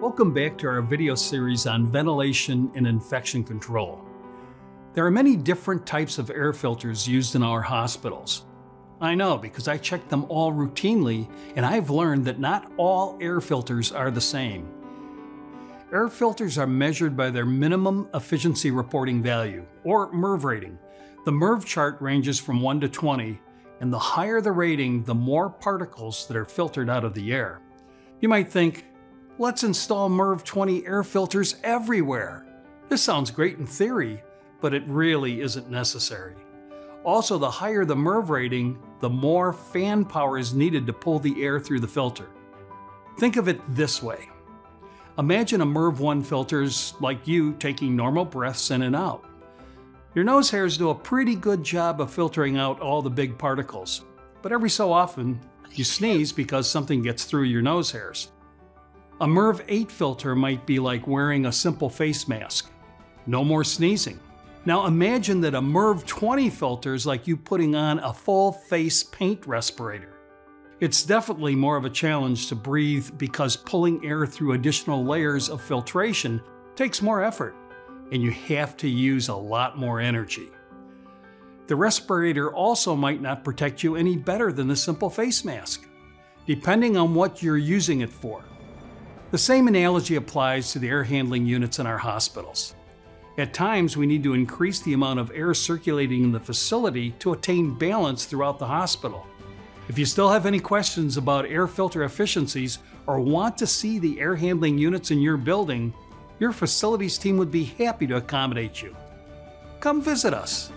Welcome back to our video series on ventilation and infection control. There are many different types of air filters used in our hospitals. I know because I check them all routinely and I've learned that not all air filters are the same. Air filters are measured by their minimum efficiency reporting value, or MERV rating. The MERV chart ranges from 1 to 20, and the higher the rating, the more particles that are filtered out of the air. You might think, let's install MERV 20 air filters everywhere. This sounds great in theory, but it really isn't necessary. Also, the higher the MERV rating, the more fan power is needed to pull the air through the filter. Think of it this way. Imagine a MERV 1 filter's like you taking normal breaths in and out. Your nose hairs do a pretty good job of filtering out all the big particles, but every so often you sneeze because something gets through your nose hairs. A MERV 8 filter might be like wearing a simple face mask. No more sneezing. Now imagine that a MERV 20 filter is like you putting on a full face piece respirator. It's definitely more of a challenge to breathe because pulling air through additional layers of filtration takes more effort, and you have to use a lot more energy. The respirator also might not protect you any better than the simple face mask, depending on what you're using it for. The same analogy applies to the air handling units in our hospitals. At times, we need to increase the amount of air circulating in the facility to attain balance throughout the hospital. If you still have any questions about air filter efficiencies or want to see the air handling units in your building, your facilities team would be happy to accommodate you. Come visit us.